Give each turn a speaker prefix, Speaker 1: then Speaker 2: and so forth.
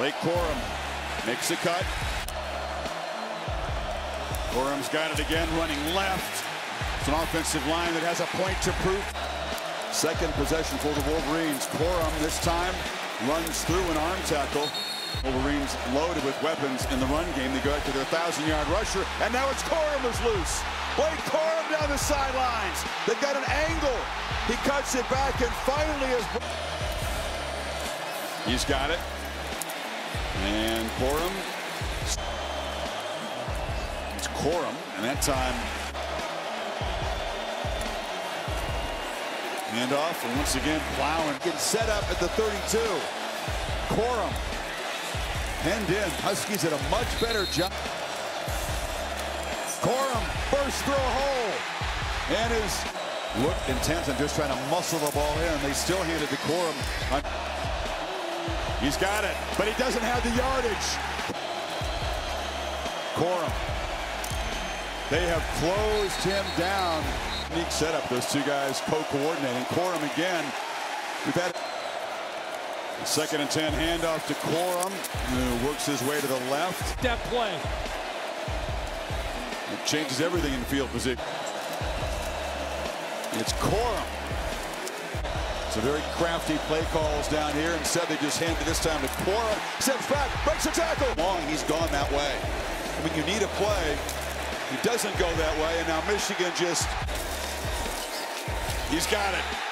Speaker 1: Blake Corum makes a cut. Corum's got it again, running left. It's an offensive line that has a point to prove. Second possession for the Wolverines. Corum this time runs through an arm tackle. Wolverines loaded with weapons in the run game. They go to their 1,000-yard rusher, and now it's Corum who's loose. Blake Corum down the sidelines. They've got an angle. He cuts it back, and finally is... He's got it. And Corum. It's Corum, and that time hand off, and once again plowing.
Speaker 2: Getting set up at the 32.
Speaker 1: Corum penned in. Huskies did a much better job. Corum burst through a hole and is looked intense and just trying to muscle the ball in. They still handed to Corum. He's got it, but he doesn't have the yardage. Corum. They have closed him down. Unique setup, those two guys co-coordinating. Corum again. We've had second and 10 handoff to Corum, who works his way to the left.
Speaker 3: Step play.
Speaker 1: It changes everything in field position. It's Corum. A very crafty play calls down here. Instead, they just hand it this time to Corum. Steps back, breaks a tackle. Long, he's gone that way. I mean, you need a play. He doesn't go that way, and now Michigan just, he's got it.